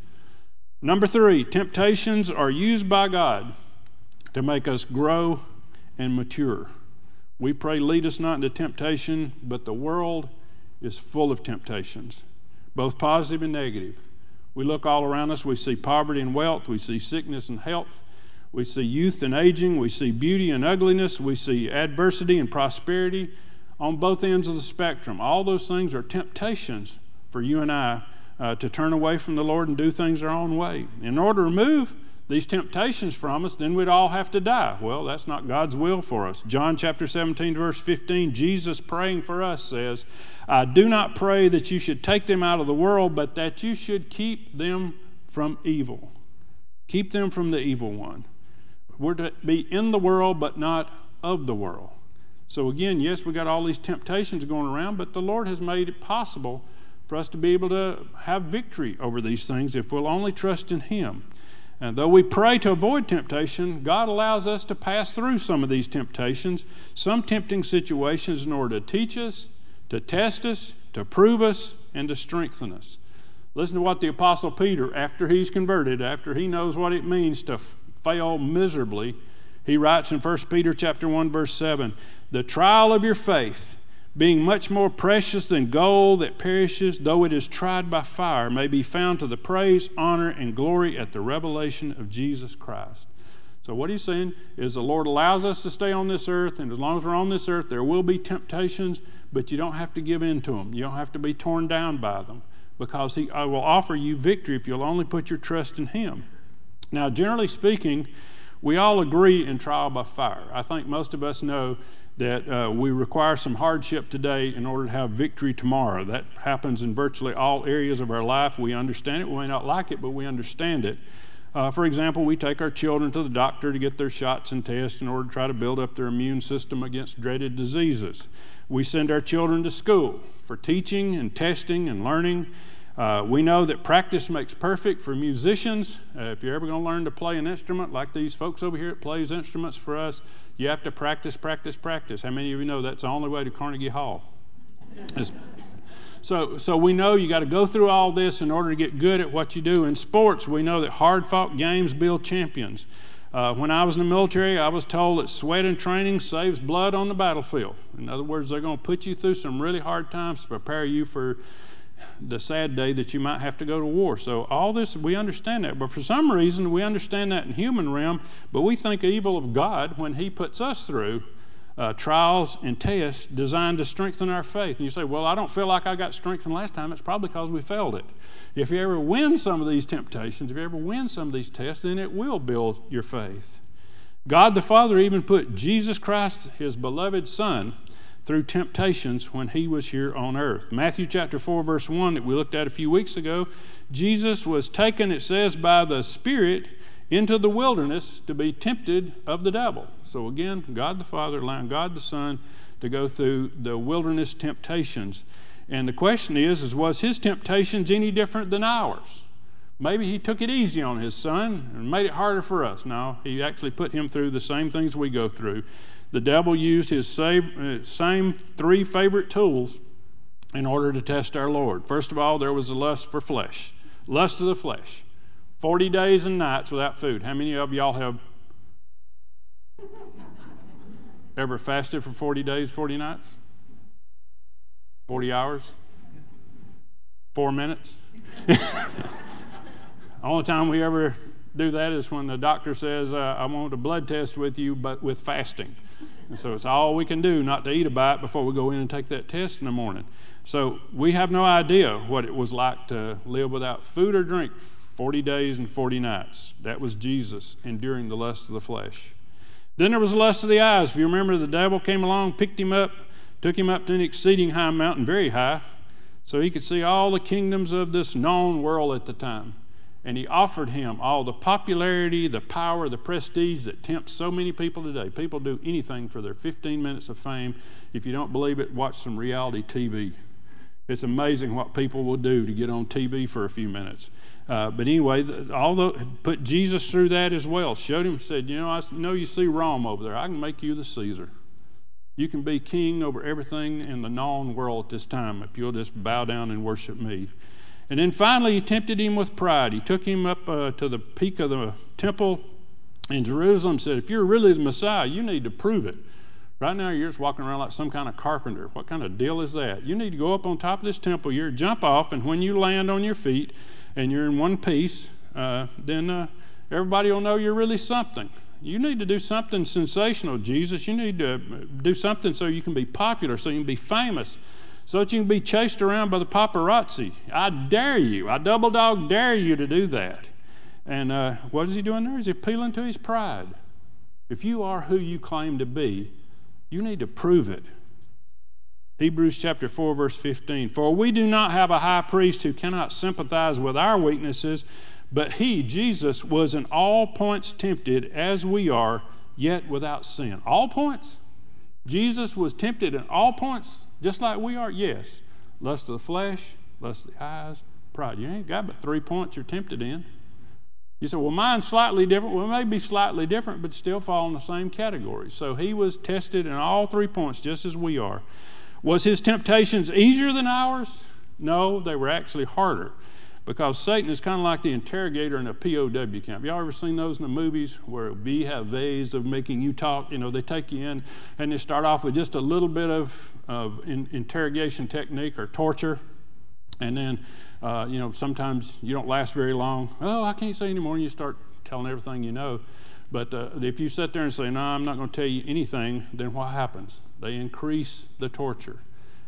Number three, temptations are used by God to make us grow and mature. We pray, lead us not into temptation, but the world is full of temptations, both positive and negative. We look all around us, we see poverty and wealth, we see sickness and health, we see youth and aging. We see beauty and ugliness. We see adversity and prosperity on both ends of the spectrum. All those things are temptations for you and I uh, to turn away from the Lord and do things our own way. In order to remove these temptations from us, then we'd all have to die. Well, that's not God's will for us. John chapter 17, verse 15, Jesus praying for us says, I do not pray that you should take them out of the world, but that you should keep them from evil. Keep them from the evil one. We're to be in the world, but not of the world. So, again, yes, we got all these temptations going around, but the Lord has made it possible for us to be able to have victory over these things if we'll only trust in Him. And though we pray to avoid temptation, God allows us to pass through some of these temptations, some tempting situations, in order to teach us, to test us, to prove us, and to strengthen us. Listen to what the Apostle Peter, after he's converted, after he knows what it means to fail miserably, he writes in 1 Peter chapter 1 verse 7, "The trial of your faith, being much more precious than gold that perishes, though it is tried by fire, may be found to the praise, honor, and glory at the revelation of Jesus Christ." So, what he's saying is the Lord allows us to stay on this earth, and as long as we're on this earth, there will be temptations, but you don't have to give in to them. You don't have to be torn down by them because he will offer you victory if you'll only put your trust in Him. Now, generally speaking, we all agree in trial by fire. I think most of us know that uh, we require some hardship today in order to have victory tomorrow. That happens in virtually all areas of our life. We understand it. We may not like it, but we understand it. Uh, for example, we take our children to the doctor to get their shots and tests in order to try to build up their immune system against dreaded diseases. We send our children to school for teaching and testing and learning. Uh, we know that practice makes perfect for musicians. Uh, if you're ever going to learn to play an instrument like these folks over here that plays instruments for us, you have to practice, practice, practice. How many of you know that's the only way to Carnegie Hall? So, so we know you got to go through all this in order to get good at what you do. In sports, we know that hard fought games build champions. Uh, when I was in the military, I was told that sweat and training saves blood on the battlefield. In other words, they're going to put you through some really hard times to prepare you for the sad day that you might have to go to war. So all this we understand that, but for some reason we understand that in human realm, but we think evil of God when He puts us through uh, trials and tests designed to strengthen our faith. And you say, Well, I don't feel like I got strengthened last time. It's probably because we failed it. If you ever win some of these temptations, if you ever win some of these tests, then it will build your faith. God the Father even put Jesus Christ, his beloved Son, through temptations when he was here on earth. Matthew chapter 4, verse 1, that we looked at a few weeks ago, Jesus was taken, it says, by the Spirit into the wilderness to be tempted of the devil. So again, God the Father allowing God the Son to go through the wilderness temptations. And the question is, is was his temptations any different than ours? Maybe he took it easy on his son and made it harder for us. No, he actually put him through the same things we go through. The devil used his same, uh, same three favorite tools in order to test our Lord. First of all, there was a lust for flesh, lust of the flesh. 40 days and nights without food. How many of y'all have ever fasted for 40 days, 40 nights? 40 hours? Four minutes? Only time we ever do that is when the doctor says, uh, I want a blood test with you, but with fasting. And so it's all we can do not to eat a bite before we go in and take that test in the morning. So we have no idea what it was like to live without food or drink 40 days and 40 nights. That was Jesus enduring the lust of the flesh. Then there was the lust of the eyes. If you remember, the devil came along, picked him up, took him up to an exceeding high mountain, very high, so he could see all the kingdoms of this known world at the time. And he offered him all the popularity, the power, the prestige that tempts so many people today. People do anything for their 15 minutes of fame. If you don't believe it, watch some reality TV. It's amazing what people will do to get on TV for a few minutes. Uh, but anyway, although put Jesus through that as well, showed him, said, You know, I know you see Rome over there. I can make you the Caesar. You can be king over everything in the known world at this time if you'll just bow down and worship me. And then finally, he tempted him with pride. He took him up uh, to the peak of the temple in Jerusalem and said, If you're really the Messiah, you need to prove it. Right now, you're just walking around like some kind of carpenter. What kind of deal is that? You need to go up on top of this temple here, jump off, and when you land on your feet, and you're in one piece, uh, then uh, everybody will know you're really something. You need to do something sensational, Jesus. You need to do something so you can be popular, so you can be famous, so that you can be chased around by the paparazzi. I dare you. I double dog dare you to do that. And uh, what is he doing there? He's appealing to his pride. If you are who you claim to be, you need to prove it. Hebrews chapter 4, verse 15. For we do not have a high priest who cannot sympathize with our weaknesses, but he, Jesus, was in all points tempted as we are, yet without sin. All points? Jesus was tempted in all points, just like we are? Yes. Lust of the flesh, lust of the eyes, pride. You ain't got but three points you're tempted in. You say, well, mine's slightly different. Well, it may be slightly different, but still fall in the same category. So he was tested in all three points, just as we are. Was his temptations easier than ours? No, they were actually harder because Satan is kind of like the interrogator in a POW camp. Y'all ever seen those in the movies where we have ways of making you talk? You know, they take you in and they start off with just a little bit of, of in, interrogation technique or torture. And then, uh, you know, sometimes you don't last very long. Oh, I can't say anymore. And you start telling everything you know. But uh, if you sit there and say, No, I'm not going to tell you anything, then what happens? They increase the torture.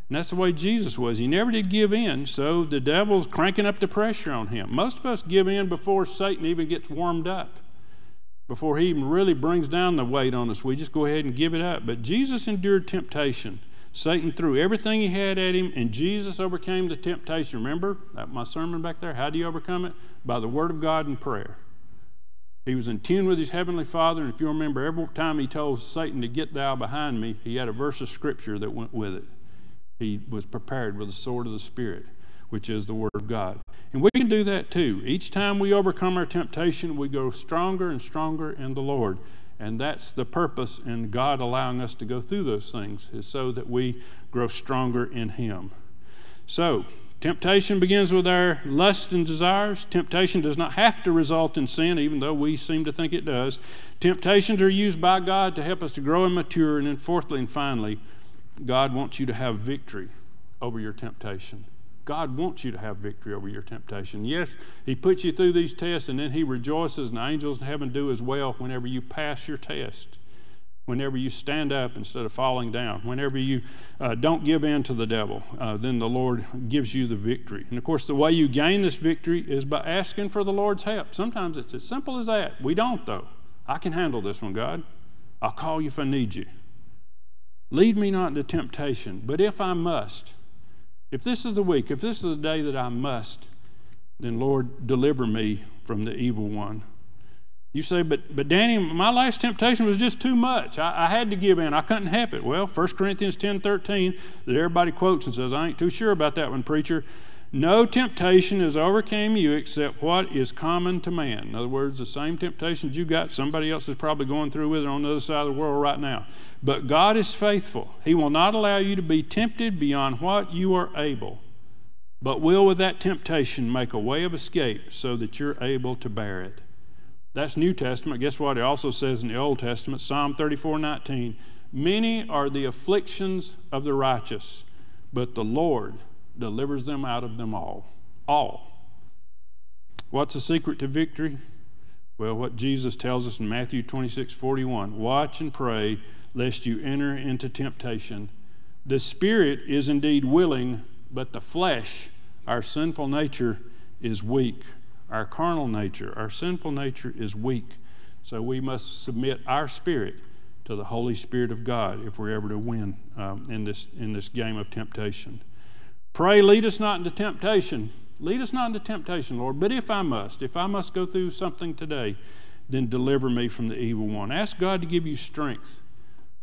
And that's the way Jesus was. He never did give in, so the devil's cranking up the pressure on him. Most of us give in before Satan even gets warmed up, before he even really brings down the weight on us. We just go ahead and give it up. But Jesus endured temptation. Satan threw everything he had at him, and Jesus overcame the temptation. Remember that my sermon back there? How do you overcome it? By the Word of God and prayer. He was in tune with his heavenly Father, and if you remember, every time he told Satan to get thou behind me, he had a verse of scripture that went with it. He was prepared with the sword of the Spirit, which is the Word of God. And we can do that too. Each time we overcome our temptation, we go stronger and stronger in the Lord. And that's the purpose in God allowing us to go through those things, is so that we grow stronger in Him. So, temptation begins with our lust and desires. Temptation does not have to result in sin, even though we seem to think it does. Temptations are used by God to help us to grow and mature. And then, fourthly and finally, God wants you to have victory over your temptation. God wants you to have victory over your temptation. Yes, He puts you through these tests and then He rejoices, and angels in heaven do as well whenever you pass your test, whenever you stand up instead of falling down, whenever you uh, don't give in to the devil, uh, then the Lord gives you the victory. And of course, the way you gain this victory is by asking for the Lord's help. Sometimes it's as simple as that. We don't, though. I can handle this one, God. I'll call you if I need you. Lead me not into temptation, but if I must, if this is the week, if this is the day that I must, then Lord, deliver me from the evil one. You say, but, but Danny, my last temptation was just too much. I, I, had to give in. I couldn't help it. Well, 1 Corinthians 10 13, that everybody quotes and says, I ain't too sure about that one, preacher. No temptation has overcame you except what is common to man. In other words, the same temptations you got, somebody else is probably going through with it on the other side of the world right now. But God is faithful. He will not allow you to be tempted beyond what you are able, but will with that temptation make a way of escape so that you're able to bear it. That's New Testament. Guess what? It also says in the Old Testament, Psalm 34 19, Many are the afflictions of the righteous, but the Lord delivers them out of them all. All. What's the secret to victory? Well, what Jesus tells us in Matthew 26 41 Watch and pray lest you enter into temptation. The spirit is indeed willing, but the flesh, our sinful nature, is weak. Our carnal nature, our sinful nature is weak. So we must submit our spirit to the Holy Spirit of God if we're ever to win um, in, this, in this game of temptation. Pray, lead us not into temptation. Lead us not into temptation, Lord. But if I must, if I must go through something today, then deliver me from the evil one. Ask God to give you strength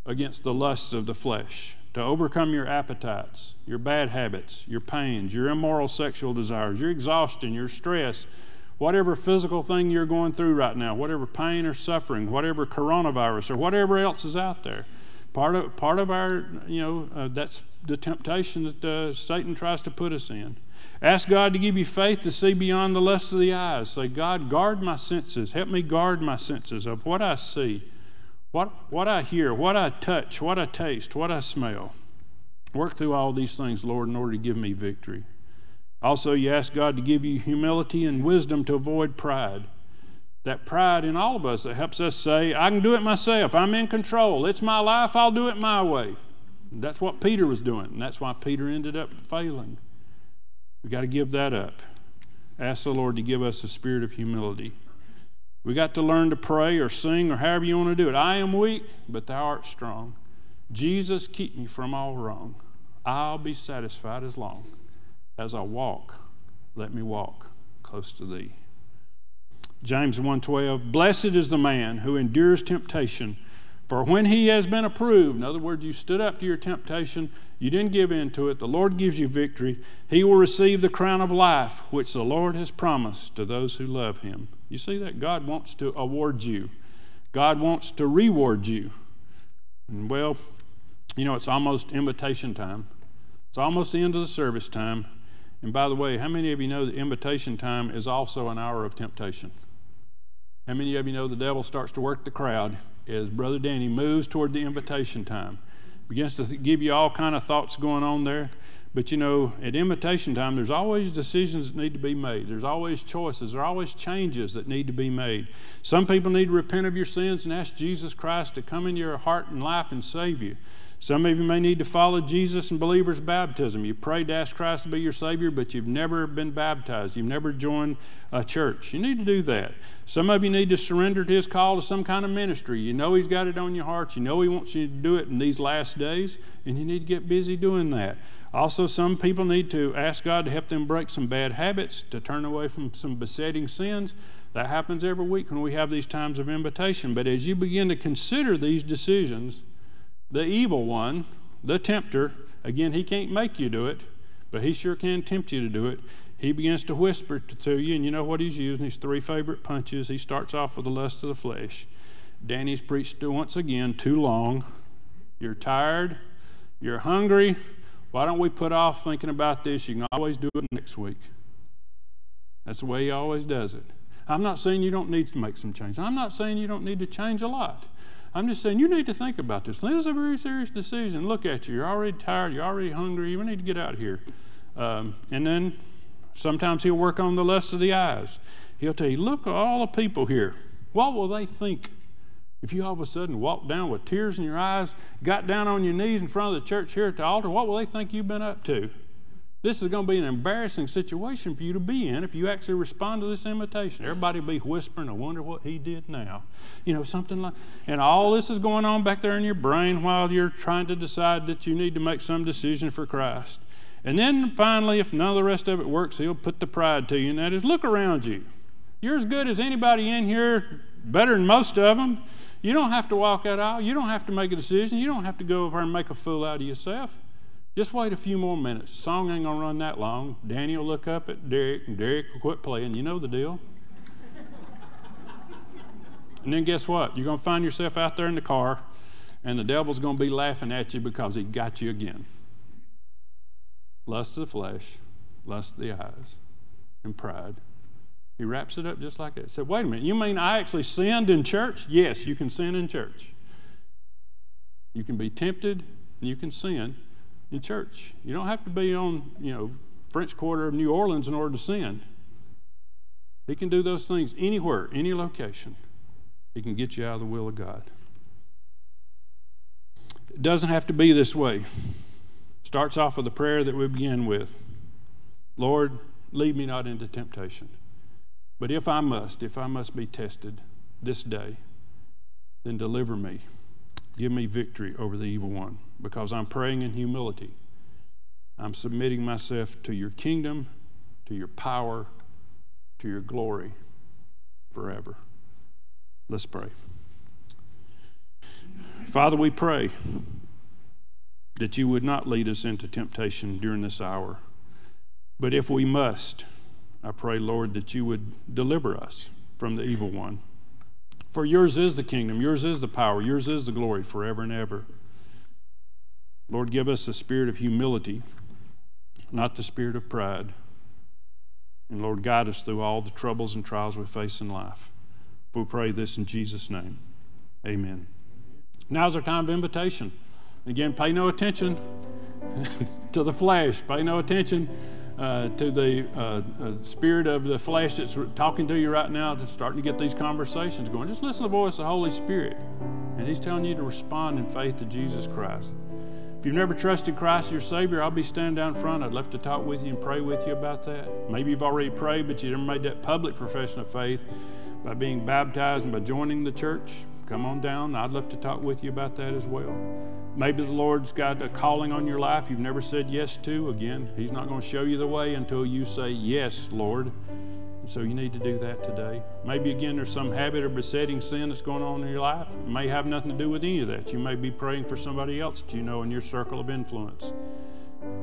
against the lusts of the flesh, to overcome your appetites, your bad habits, your pains, your immoral sexual desires, your exhaustion, your stress, whatever physical thing you're going through right now, whatever pain or suffering, whatever coronavirus or whatever else is out there. Part of, part of our, you know, uh, that's the temptation that uh, Satan tries to put us in. Ask God to give you faith to see beyond the lust of the eyes. Say, God, guard my senses. Help me guard my senses of what I see, what, what I hear, what I touch, what I taste, what I smell. Work through all these things, Lord, in order to give me victory. Also, you ask God to give you humility and wisdom to avoid pride that pride in all of us that helps us say, I can do it myself. I'm in control. It's my life. I'll do it my way. That's what Peter was doing, and that's why Peter ended up failing. We got to give that up. Ask the Lord to give us a spirit of humility. We got to learn to pray or sing or however you want to do it. I am weak, but thou art strong. Jesus, keep me from all wrong. I'll be satisfied as long as I walk. Let me walk close to thee. James 1:12 Blessed is the man who endures temptation for when he has been approved in other words you stood up to your temptation you didn't give in to it the Lord gives you victory. He will receive the crown of life which the Lord has promised to those who love him. You see that? God wants to award you. God wants to reward you. And well you know it's almost invitation time. It's almost the end of the service time. And by the way how many of you know that invitation time is also an hour of temptation how many of you know the devil starts to work the crowd as Brother Danny moves toward the invitation time? Begins to give you all kind of thoughts going on there. But you know, at invitation time, there's always decisions that need to be made. There's always choices. There are always changes that need to be made. Some people need to repent of your sins and ask Jesus Christ to come in your heart and life and save you. Some of you may need to follow Jesus in believer's baptism. You prayed to ask Christ to be your Savior, but you've never been baptized. You've never joined a church. You need to do that. Some of you need to surrender to His call to some kind of ministry. You know He's got it on your heart. You know He wants you to do it in these last days, and you need to get busy doing that. Also, some people need to ask God to help them break some bad habits, to turn away from some besetting sins. That happens every week when we have these times of invitation. But as you begin to consider these decisions, the evil one, the tempter, again, he can't make you do it, but he sure can tempt you to do it. He begins to whisper to you, and you know what he's using? His three favorite punches. He starts off with the lust of the flesh. Danny's preached once again too long. You're tired. You're hungry. Why don't we put off thinking about this? You can always do it next week. That's the way he always does it. I'm not saying you don't need to make some change. I'm not saying you don't need to change a lot. I'm just saying you need to think about this. This is a very serious decision. Look at you. You're already tired. You're already hungry. You need to get out of here. Um, and then sometimes he'll work on the lust of the eyes. He'll tell you, look at all the people here. What will they think if you all of a sudden walked down with tears in your eyes, got down on your knees in front of the church here at the altar? What will they think you've been up to? This is going to be an embarrassing situation for you to be in if you actually respond to this invitation. Everybody will be whispering, I wonder what he did now. You know, something like and all this is going on back there in your brain while you're trying to decide that you need to make some decision for Christ. And then finally, if none of the rest of it works, he'll put the pride to you, and that is look around you. You're as good as anybody in here, better than most of them. You don't have to walk that aisle. You don't have to make a decision. You don't have to go over and make a fool out of yourself. Just wait a few more minutes. Song ain't gonna run that long. Danny will look up at Derek, and Derek will quit playing. You know the deal. and then guess what? You're gonna find yourself out there in the car, and the devil's gonna be laughing at you because he got you again. Lust of the flesh, lust of the eyes, and pride. He wraps it up just like that. Said, wait a minute, you mean I actually sinned in church? Yes, you can sin in church. You can be tempted and you can sin in church. You don't have to be on, you know, French Quarter of New Orleans in order to sin. He can do those things anywhere, any location. He can get you out of the will of God. It doesn't have to be this way. Starts off with the prayer that we begin with Lord, lead me not into temptation. But if I must, if I must be tested this day, then deliver me. Give me victory over the evil one because I'm praying in humility. I'm submitting myself to your kingdom, to your power, to your glory forever. Let's pray. Father, we pray that you would not lead us into temptation during this hour. But if we must, I pray, Lord, that you would deliver us from the evil one. For yours is the kingdom, yours is the power, yours is the glory forever and ever. Lord, give us a spirit of humility, not the spirit of pride. And Lord, guide us through all the troubles and trials we face in life. We pray this in Jesus' name. Amen. Now's our time of invitation. Again, pay no attention to the flesh, pay no attention uh, to the uh, uh, spirit of the flesh that's talking to you right now, to starting to get these conversations going. Just listen to the voice of the Holy Spirit, and He's telling you to respond in faith to Jesus Christ. If you've never trusted Christ as your Savior, I'll be standing down front. I'd love to talk with you and pray with you about that. Maybe you've already prayed, but you never made that public profession of faith by being baptized and by joining the church. Come on down. I'd love to talk with you about that as well. Maybe the Lord's got a calling on your life you've never said yes to. Again, He's not going to show you the way until you say, Yes, Lord. So you need to do that today. Maybe again there's some habit or besetting sin that's going on in your life. It may have nothing to do with any of that. You may be praying for somebody else that you know in your circle of influence.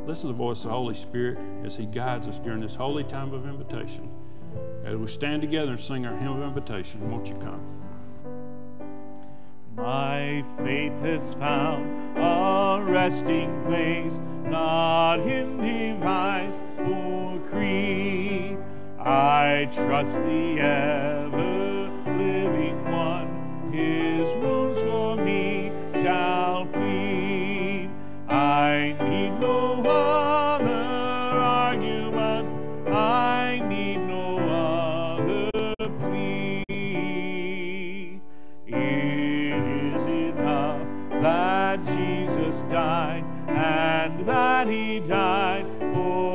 Listen to the voice of the Holy Spirit as He guides us during this holy time of invitation. As we stand together and sing our hymn of invitation, won't you come? My faith has found a resting place, not in device or creed. I trust the ever living one, his wounds for me shall plead. I need no other argument, I need no other plea. It is enough that Jesus died and that he died for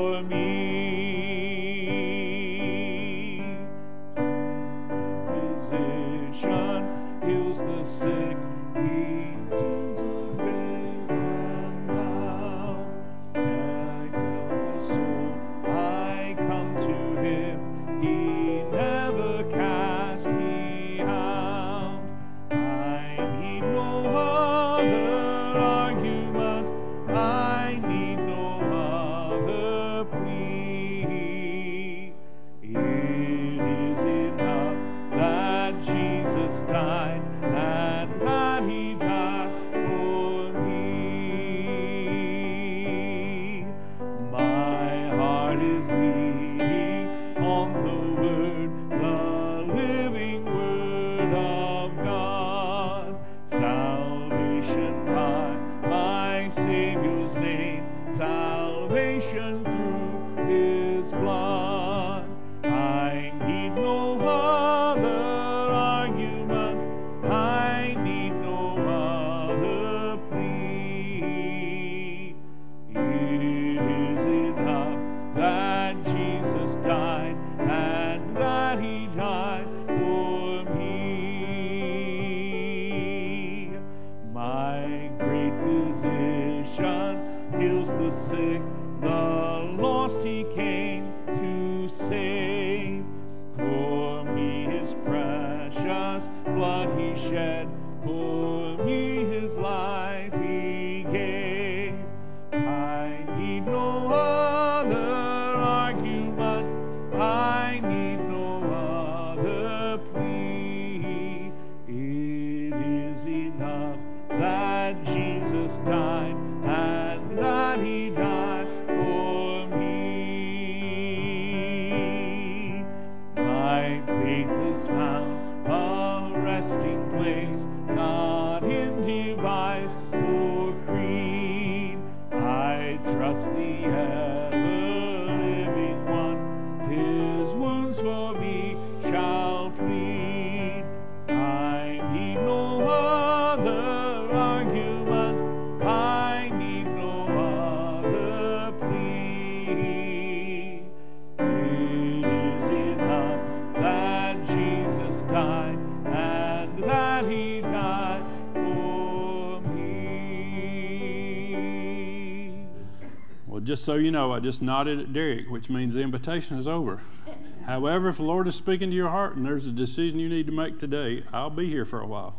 just so you know, I just nodded at Derek, which means the invitation is over. However, if the Lord is speaking to your heart and there's a decision you need to make today, I'll be here for a while.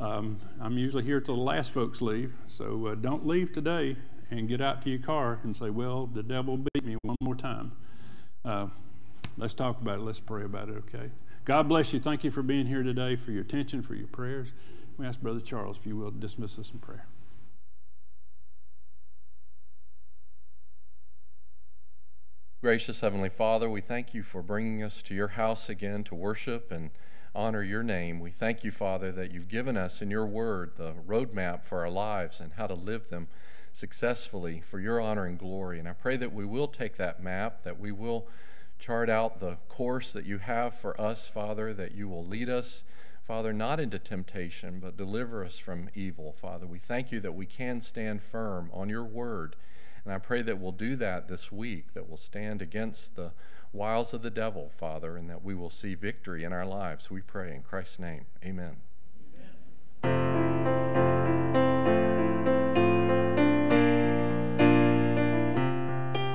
Um, I'm usually here till the last folks leave, so uh, don't leave today and get out to your car and say, Well, the devil beat me one more time. Uh, let's talk about it. Let's pray about it, okay? God bless you. Thank you for being here today, for your attention, for your prayers. We ask Brother Charles, if you will, dismiss us in prayer. Gracious Heavenly Father, we thank you for bringing us to your house again to worship and honor your name. We thank you, Father, that you've given us in your word the roadmap for our lives and how to live them successfully for your honor and glory. And I pray that we will take that map, that we will chart out the course that you have for us, Father, that you will lead us, Father, not into temptation, but deliver us from evil, Father. We thank you that we can stand firm on your word and I pray that we'll do that this week, that we'll stand against the wiles of the devil, Father, and that we will see victory in our lives. We pray in Christ's name. Amen.